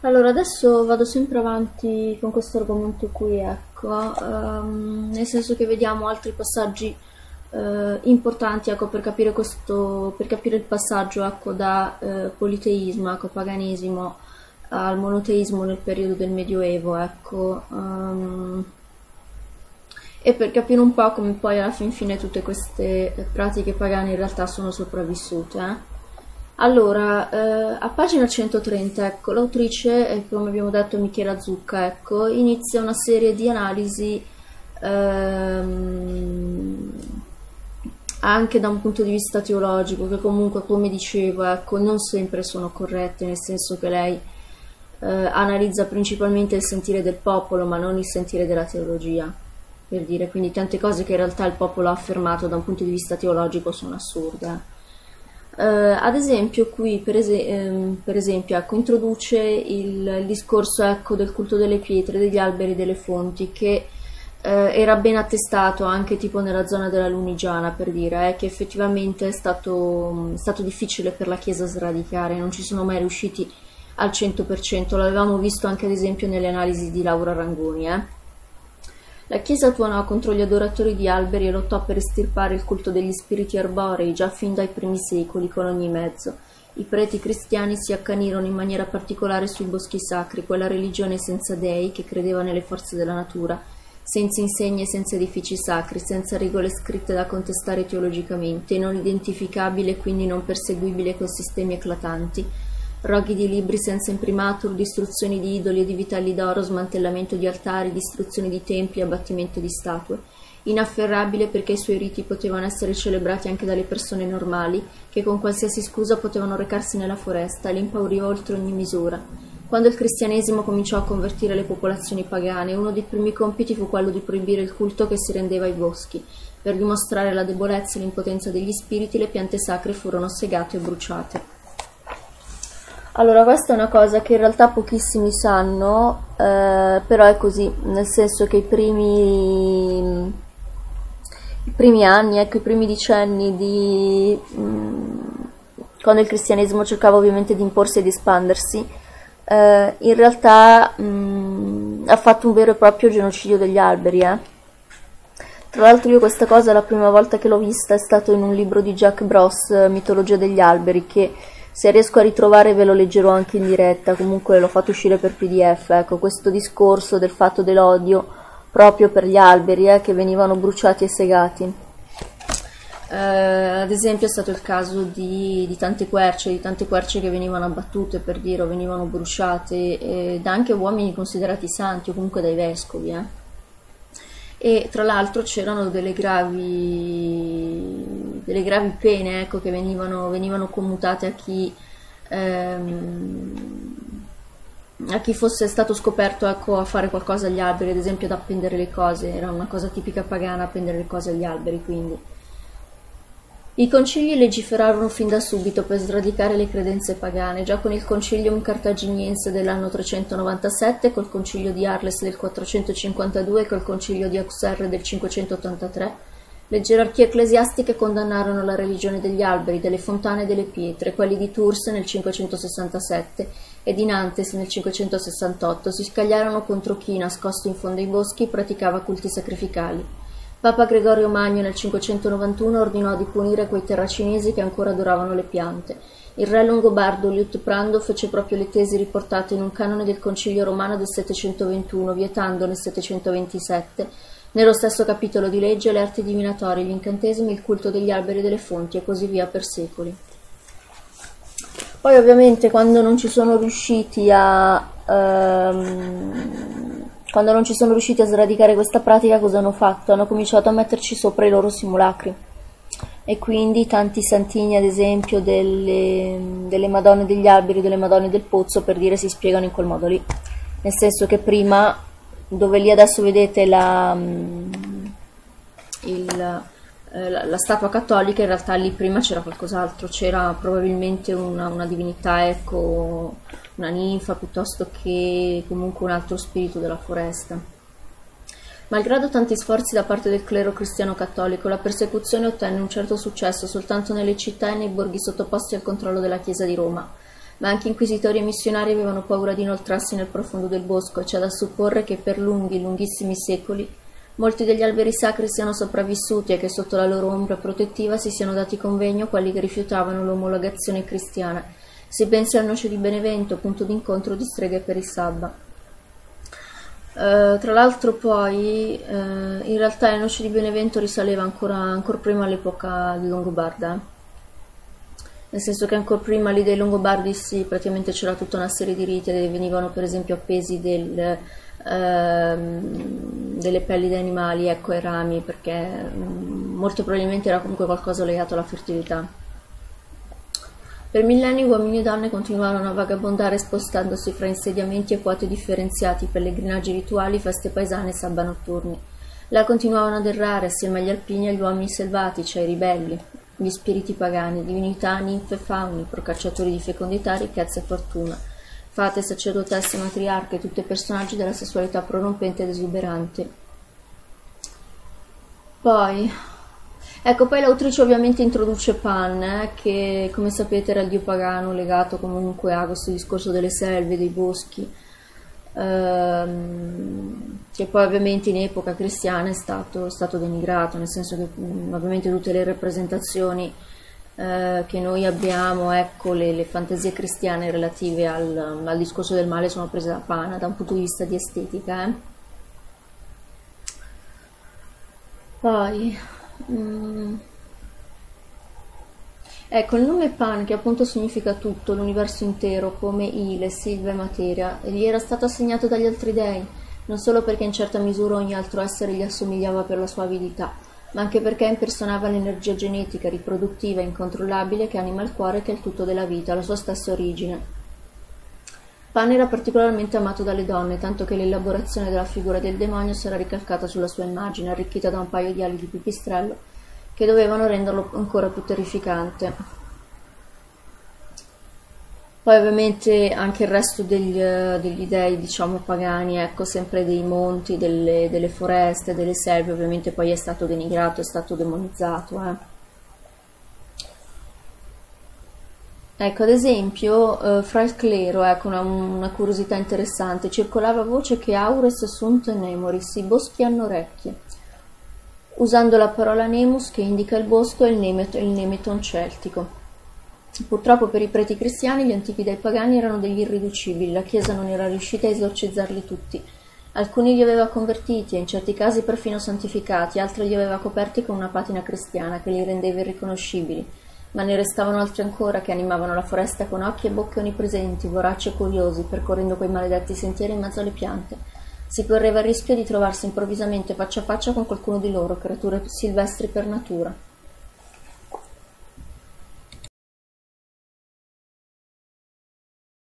Allora, adesso vado sempre avanti con questo argomento qui, ecco, ehm, nel senso che vediamo altri passaggi eh, importanti, ecco, per capire questo, per capire il passaggio, ecco, da eh, politeismo, ecco, paganesimo al monoteismo nel periodo del Medioevo, ecco, ehm, e per capire un po' come poi alla fin fine tutte queste pratiche pagane in realtà sono sopravvissute. Eh. Allora, eh, a pagina 130, ecco, l'autrice, come abbiamo detto Michela Zucca, ecco, inizia una serie di analisi ehm, anche da un punto di vista teologico, che comunque, come dicevo, ecco, non sempre sono corrette, nel senso che lei eh, analizza principalmente il sentire del popolo, ma non il sentire della teologia, per dire, quindi tante cose che in realtà il popolo ha affermato da un punto di vista teologico sono assurde. Uh, ad esempio qui per, es ehm, per esempio ecco, introduce il, il discorso ecco, del culto delle pietre, degli alberi, delle fonti che uh, era ben attestato anche tipo nella zona della Lunigiana per dire eh, che effettivamente è stato, è stato difficile per la Chiesa sradicare, non ci sono mai riusciti al 100%, l'avevamo visto anche ad esempio nelle analisi di Laura Rangoni. Eh. La Chiesa tuonò contro gli adoratori di alberi e lottò per estirpare il culto degli spiriti arborei già fin dai primi secoli con ogni mezzo. I preti cristiani si accanirono in maniera particolare sui boschi sacri, quella religione senza dei che credeva nelle forze della natura, senza insegni e senza edifici sacri, senza regole scritte da contestare teologicamente, non identificabile e quindi non perseguibile con sistemi eclatanti, roghi di libri senza imprimatur, distruzioni di idoli e di vitelli d'oro, smantellamento di altari, distruzione di templi, abbattimento di statue. Inafferrabile perché i suoi riti potevano essere celebrati anche dalle persone normali, che con qualsiasi scusa potevano recarsi nella foresta, li impauriva oltre ogni misura. Quando il cristianesimo cominciò a convertire le popolazioni pagane, uno dei primi compiti fu quello di proibire il culto che si rendeva ai boschi. Per dimostrare la debolezza e l'impotenza degli spiriti, le piante sacre furono segate e bruciate. Allora, questa è una cosa che in realtà pochissimi sanno, eh, però è così, nel senso che i primi, i primi anni, ecco, i primi decenni di... Mh, mm, quando il cristianesimo cercava ovviamente di imporsi e di espandersi, eh, in realtà mh, mm, ha fatto un vero e proprio genocidio degli alberi, eh. Tra l'altro io questa cosa la prima volta che l'ho vista è stato in un libro di Jack Bros, Mitologia degli alberi, che se riesco a ritrovare ve lo leggerò anche in diretta, comunque l'ho fatto uscire per pdf, ecco, questo discorso del fatto dell'odio proprio per gli alberi eh, che venivano bruciati e segati. Eh, ad esempio è stato il caso di, di, tante querce, di tante querce che venivano abbattute per dire o venivano bruciate eh, da anche uomini considerati santi o comunque dai vescovi. Eh e tra l'altro c'erano delle gravi, delle gravi pene ecco, che venivano, venivano, commutate a chi, ehm, a chi fosse stato scoperto ecco, a fare qualcosa agli alberi, ad esempio ad appendere le cose, era una cosa tipica pagana appendere le cose agli alberi quindi. I concili legiferarono fin da subito per sradicare le credenze pagane, già con il Concilium Cartaginiense dell'anno 397, col Concilio di Arles del 452 e col Concilio di Auxerre del 583. Le gerarchie ecclesiastiche condannarono la religione degli alberi, delle fontane e delle pietre, quelli di Tours nel 567 e di Nantes nel 568 si scagliarono contro chi, nascosto in fondo ai boschi, praticava culti sacrificali. Papa Gregorio Magno nel 591 ordinò di punire quei terracinesi che ancora adoravano le piante. Il re longobardo Liutprando fece proprio le tesi riportate in un canone del Concilio romano del 721, vietando nel 727, nello stesso capitolo di legge, le arti divinatorie, gli incantesimi, il culto degli alberi e delle fonti e così via per secoli. Poi ovviamente quando non ci sono riusciti a... Um, quando non ci sono riusciti a sradicare questa pratica, cosa hanno fatto? Hanno cominciato a metterci sopra i loro simulacri. E quindi tanti santini, ad esempio, delle, delle Madonne degli alberi, delle Madonne del pozzo, per dire, si spiegano in quel modo lì. Nel senso che prima, dove lì adesso vedete la, mm, il, eh, la, la, statua cattolica, in realtà lì prima c'era qualcos'altro, c'era probabilmente una, una divinità, ecco, una ninfa piuttosto che comunque un altro spirito della foresta. Malgrado tanti sforzi da parte del clero cristiano cattolico, la persecuzione ottenne un certo successo soltanto nelle città e nei borghi sottoposti al controllo della Chiesa di Roma. Ma anche inquisitori e missionari avevano paura di inoltrarsi nel profondo del bosco c'è da supporre che per lunghi, lunghissimi secoli molti degli alberi sacri siano sopravvissuti e che sotto la loro ombra protettiva si siano dati convegno quelli che rifiutavano l'omologazione cristiana. Si pensi al noce di Benevento, punto d'incontro di streghe per il sabba. Uh, tra l'altro poi uh, in realtà il noce di Benevento risaleva ancora, ancora prima all'epoca longobarda. Nel senso che ancora prima lì dei Longobardi sì, praticamente c'era tutta una serie di riti e venivano per esempio appesi del, ehm, delle pelli di animali ecco, ai rami perché mm, molto probabilmente era comunque qualcosa legato alla fertilità. Per millenni uomini e donne continuarono a vagabondare spostandosi fra insediamenti e quote differenziati, pellegrinaggi rituali, feste paesane e sabba notturni. Là continuavano ad errare assieme agli alpini e agli uomini selvatici, ai ribelli, gli spiriti pagani, divinità, ninfe, fauni, procacciatori di fecondità, ricchezza e fortuna, fate, sacerdotesse, matriarche, tutti personaggi della sessualità prorompente ed esuberante. Poi, ecco, poi l'autrice ovviamente introduce Pan, eh, che come sapete era il dio pagano legato comunque a questo discorso delle selve, dei boschi, ehm, che poi ovviamente in epoca cristiana è stato, stato denigrato, nel senso che mh, ovviamente tutte le rappresentazioni eh, che noi abbiamo, ecco, le, le fantasie cristiane relative al, al, discorso del male sono prese da Pana da un punto di vista di estetica. Eh. Poi... Mh, Ecco, il nome Pan, che appunto significa tutto, l'universo intero, come Ile, Silva e Materia, gli era stato assegnato dagli altri dei, non solo perché in certa misura ogni altro essere gli assomigliava per la sua avidità, ma anche perché impersonava l'energia genetica, riproduttiva e incontrollabile che anima il cuore che è il tutto della vita, la sua stessa origine. Pan era particolarmente amato dalle donne, tanto che l'elaborazione della figura del demonio si era ricalcata sulla sua immagine, arricchita da un paio di ali di pipistrello che dovevano renderlo ancora più terrificante. Poi ovviamente anche il resto degli, degli dei, diciamo, pagani, ecco, sempre dei monti, delle, delle, foreste, delle selve, ovviamente poi è stato denigrato, è stato demonizzato. Eh. Ecco, ad esempio, eh, fra il clero, ecco una, una, curiosità interessante, circolava voce che Aures sunt nemoris, i boschi hanno orecchie usando la parola nemus che indica il bosco e il, nemet- il nemeton celtico. Purtroppo per i preti cristiani gli antichi dei pagani erano degli irriducibili, la Chiesa non era riuscita a esorcizzarli tutti. Alcuni li aveva convertiti e in certi casi perfino santificati, altri li aveva coperti con una patina cristiana che li rendeva irriconoscibili, ma ne restavano altri ancora che animavano la foresta con occhi e bocche onnipresenti, voraci e curiosi, percorrendo quei maledetti sentieri in mezzo alle piante si correva il rischio di trovarsi improvvisamente faccia a faccia con qualcuno di loro, creature silvestri per natura.